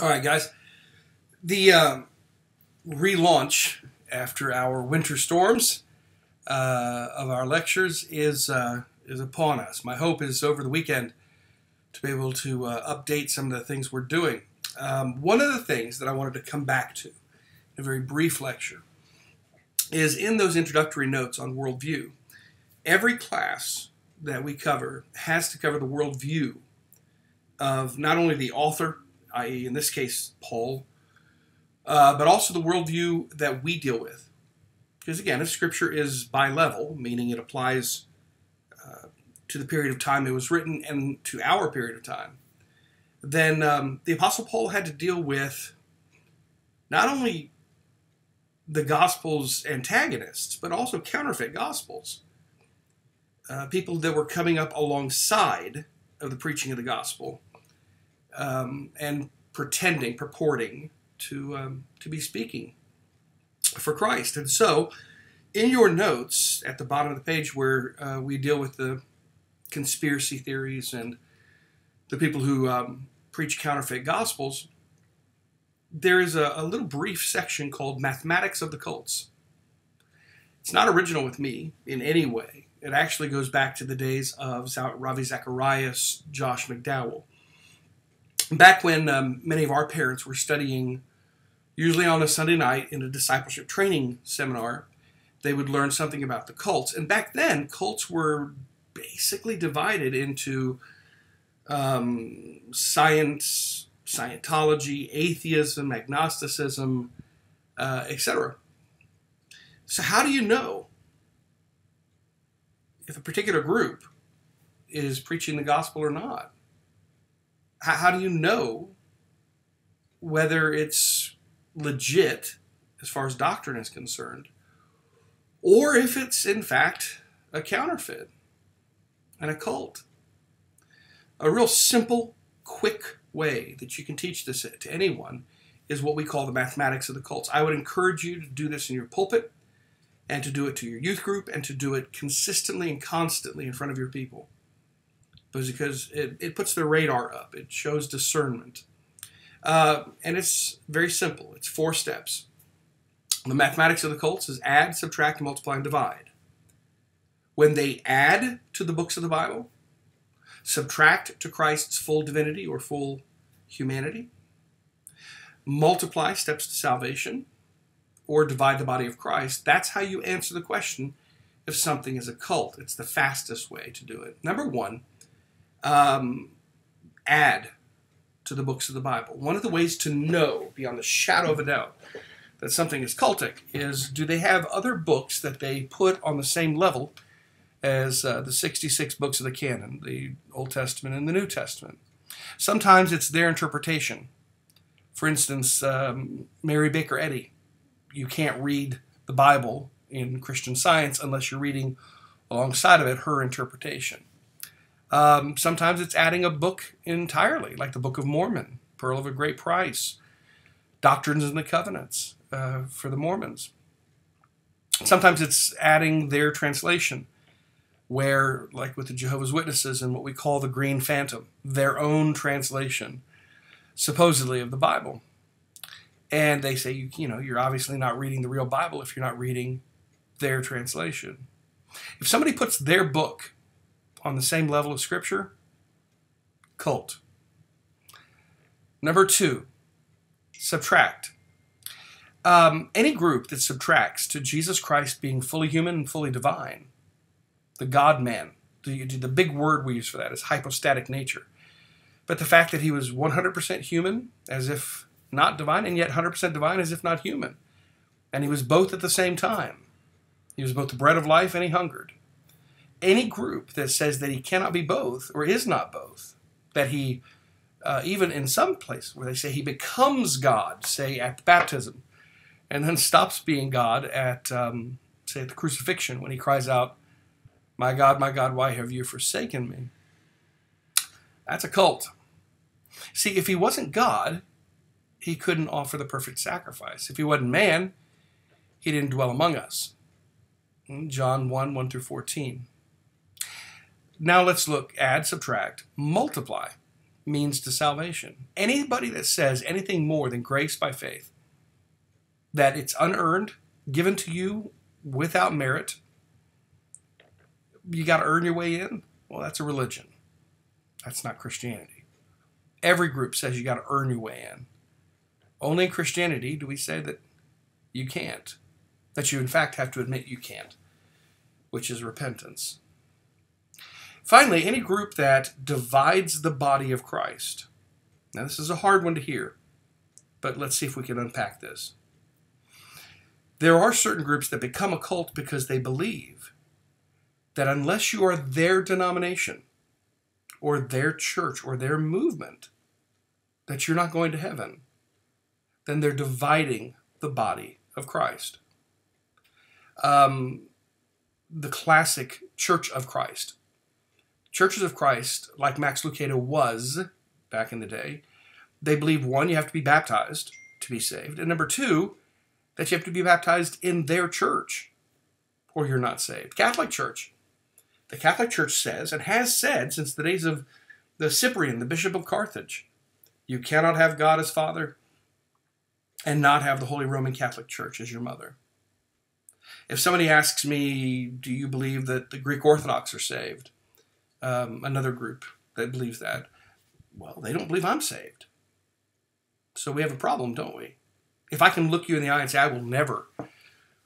All right, guys. The uh, relaunch after our winter storms uh, of our lectures is uh, is upon us. My hope is over the weekend to be able to uh, update some of the things we're doing. Um, one of the things that I wanted to come back to, in a very brief lecture, is in those introductory notes on worldview. Every class that we cover has to cover the worldview of not only the author, i.e., in this case, Paul, uh, but also the worldview that we deal with. Because again, if Scripture is bi-level, meaning it applies uh, to the period of time it was written and to our period of time, then um, the Apostle Paul had to deal with not only the Gospel's antagonists, but also counterfeit Gospels. Uh, people that were coming up alongside of the preaching of the Gospel um, and pretending, purporting to um, to be speaking for Christ. And so, in your notes at the bottom of the page, where uh, we deal with the conspiracy theories and the people who um, preach counterfeit gospels, there is a, a little brief section called Mathematics of the Cults. It's not original with me in any way. It actually goes back to the days of Ravi Zacharias, Josh McDowell. Back when um, many of our parents were studying usually on a Sunday night in a discipleship training seminar, they would learn something about the cults. And back then, cults were basically divided into um, science, Scientology, atheism, agnosticism, uh, etc. So, how do you know if a particular group is preaching the gospel or not? How, how do you know whether it's legit as far as doctrine is concerned, or if it's in fact a counterfeit and a cult. A real simple, quick way that you can teach this to anyone is what we call the mathematics of the cults. I would encourage you to do this in your pulpit and to do it to your youth group and to do it consistently and constantly in front of your people. Because it, it puts their radar up, it shows discernment. Uh, and it's very simple. It's four steps. The mathematics of the cults is add, subtract, multiply, and divide. When they add to the books of the Bible, subtract to Christ's full divinity or full humanity, multiply steps to salvation, or divide the body of Christ, that's how you answer the question if something is a cult. It's the fastest way to do it. Number one, um, add to the books of the Bible. One of the ways to know, beyond the shadow of a doubt, that something is cultic is do they have other books that they put on the same level as uh, the 66 books of the canon, the Old Testament and the New Testament? Sometimes it's their interpretation. For instance, um, Mary Baker Eddy, you can't read the Bible in Christian science unless you're reading alongside of it her interpretation. Um, sometimes it's adding a book entirely, like the Book of Mormon, Pearl of a Great Price, Doctrines and the Covenants uh, for the Mormons. Sometimes it's adding their translation, where, like with the Jehovah's Witnesses and what we call the Green Phantom, their own translation, supposedly, of the Bible. And they say, you, you know, you're obviously not reading the real Bible if you're not reading their translation. If somebody puts their book on the same level of Scripture? Cult. Number two, subtract. Um, any group that subtracts to Jesus Christ being fully human and fully divine, the God man, the, the big word we use for that is hypostatic nature. But the fact that he was 100% human, as if not divine, and yet 100% divine, as if not human. And he was both at the same time. He was both the bread of life and he hungered any group that says that he cannot be both or is not both, that he, uh, even in some places where they say he becomes God, say at baptism, and then stops being God at, um, say, at the crucifixion when he cries out, My God, my God, why have you forsaken me? That's a cult. See, if he wasn't God, he couldn't offer the perfect sacrifice. If he wasn't man, he didn't dwell among us. John 1 1 through 14. Now let's look, add, subtract, multiply. means to salvation. Anybody that says anything more than grace by faith, that it's unearned, given to you without merit, you got to earn your way in, well, that's a religion. That's not Christianity. Every group says you got to earn your way in. Only in Christianity do we say that you can't, that you in fact have to admit you can't, which is repentance. Finally, any group that divides the body of Christ. Now, this is a hard one to hear, but let's see if we can unpack this. There are certain groups that become a cult because they believe that unless you are their denomination or their church or their movement, that you're not going to heaven, then they're dividing the body of Christ. Um, the classic Church of Christ Churches of Christ, like Max Lucado was back in the day, they believe one, you have to be baptized to be saved, and number two, that you have to be baptized in their church or you're not saved. Catholic Church. The Catholic Church says, and has said since the days of the Cyprian, the Bishop of Carthage, you cannot have God as Father and not have the Holy Roman Catholic Church as your mother. If somebody asks me, do you believe that the Greek Orthodox are saved? Um, another group that believes that. Well, they don't believe I'm saved. So we have a problem, don't we? If I can look you in the eye and say, I will never,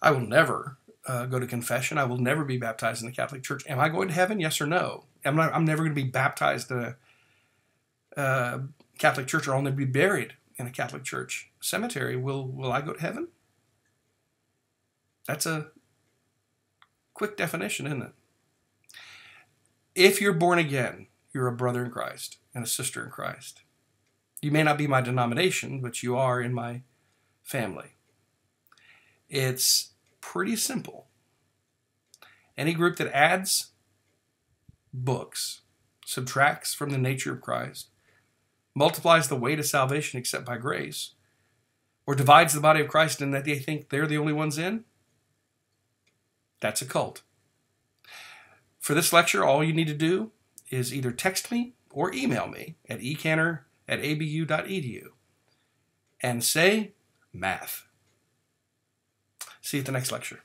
I will never uh, go to confession, I will never be baptized in the Catholic Church, am I going to heaven? Yes or no? I'm, not, I'm never going to be baptized in a uh, Catholic Church or I'll be buried in a Catholic Church cemetery. Will, will I go to heaven? That's a quick definition, isn't it? If you're born again, you're a brother in Christ and a sister in Christ. You may not be my denomination, but you are in my family. It's pretty simple. Any group that adds books, subtracts from the nature of Christ, multiplies the way to salvation except by grace, or divides the body of Christ in that they think they're the only ones in, that's a cult. For this lecture, all you need to do is either text me or email me at ecaner at abu.edu and say math. See you at the next lecture.